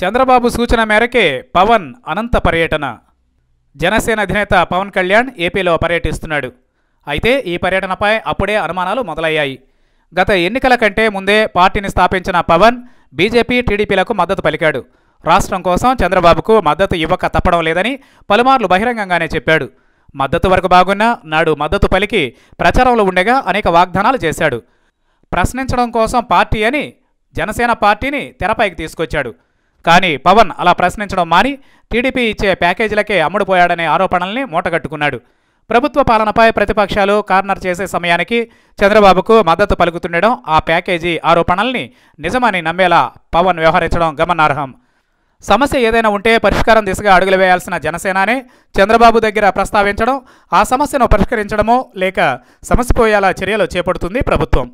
చంద్రబాబు సూచన మేరకే పవన్ అనంత పర్యటన. జనసేన అధినేత పవన్ కళ్యాణ్ ఏపీలో పర్యటిస్తున్నాడు. అయితే ఈ పర్యటనపై అప్పుడే అనుమానాలు మొదలయ్యాయి. గత ఎన్నికల కంటే ముందే పార్టీని స్థాపించిన పవన్ బీజేపీ టీడీపీలకు మద్దతు పలికాడు. రాష్ట్రం కోసం చంద్రబాబుకు మద్దతు ఇవ్వక తప్పడం లేదని పలుమార్లు బహిరంగంగానే చెప్పాడు. మద్దతు వరకు బాగున్నా నాడు మద్దతు పలికి ప్రచారంలో ఉండగా అనేక వాగ్దానాలు చేశాడు. ప్రశ్నించడం కోసం పార్టీ అని జనసేన పార్టీని తెరపైకి తీసుకొచ్చాడు. కానీ పవన్ అలా ప్రశ్నించడం మాని టీడీపీ ఇచ్చే ప్యాకేజీలకే అమ్ముడుపోయాడనే ఆరోపణల్ని మూటగట్టుకున్నాడు. ప్రభుత్వ పాలనపై ప్రతిపక్షాలు కార్నర్ చేసే సమయానికి చంద్రబాబుకు మద్దతు పలుకుతుండడం ఆ ప్యాకేజీ ఆరోపణల్ని నిజమని నమ్మేలా పవన్ వ్యవహరించడం గమనార్హం. సమస్య ఏదైనా ఉంటే పరిష్కారం దిశగా అడుగులు వేయాల్సిన జనసేనానే చంద్రబాబు దగ్గర ప్రస్తావించడం ఆ సమస్యను పరిష్కరించడమో లేక సమస్య పోయేలా చర్యలు చేపడుతుంది ప్రభుత్వం.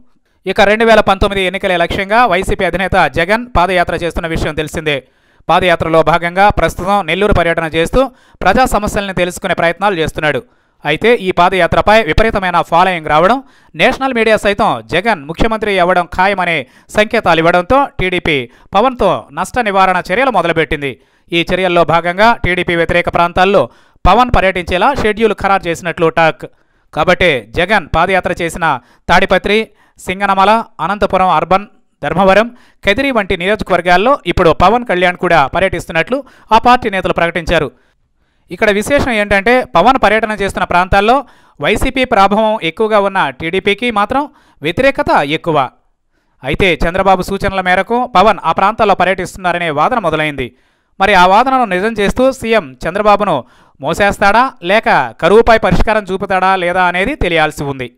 ఇక రెండు వేల పంతొమ్మిది ఎన్నికల లక్ష్యంగా వైసీపీ అధినేత జగన్ పాదయాత్ర చేస్తున్న విషయం తెలిసిందే. పాదయాత్రలో భాగంగా ప్రస్తుతం నెల్లూరు పర్యటన చేస్తూ ప్రజా సమస్యల్ని తెలుసుకునే ప్రయత్నాలు చేస్తున్నాడు. అయితే ఈ పాదయాత్రపై విపరీతమైన ఫాలోయింగ్ రావడం నేషనల్ మీడియా సైతం జగన్ ముఖ్యమంత్రి అవ్వడం ఖాయమనే సంకేతాలు ఇవ్వడంతో టీడీపీ పవన్తో నష్ట నివారణ చర్యలు మొదలుపెట్టింది. ఈ చర్యల్లో భాగంగా టీడీపీ వ్యతిరేక ప్రాంతాల్లో పవన్ పర్యటించేలా షెడ్యూల్ ఖరారు చేసినట్లు టాక్. కాబట్టి జగన్ పాదయాత్ర చేసిన తాడిపత్రి సింగనమల అనంతపురం అర్బన్ ధర్మవరం కదిరి వంటి నియోజకవర్గాల్లో ఇప్పుడు పవన్ కళ్యాణ్ కూడా పర్యటిస్తున్నట్లు ఆ పార్టీ నేతలు ప్రకటించారు. ఇక్కడ విశేషం ఏంటంటే పవన్ పర్యటన చేస్తున్న ప్రాంతాల్లో వైసీపీ ప్రాభవం ఎక్కువగా ఉన్న టీడీపీకి మాత్రం వ్యతిరేకత ఎక్కువ. అయితే చంద్రబాబు సూచనల మేరకు పవన్ ఆ ప్రాంతాల్లో పర్యటిస్తున్నారనే వాదన మొదలైంది. మరి ఆ వాదనను నిజం చేస్తూ సీఎం చంద్రబాబును మోసేస్తాడా లేక కరువుపై పరిష్కారం చూపుతాడా లేదా అనేది తెలియాల్సి ఉంది.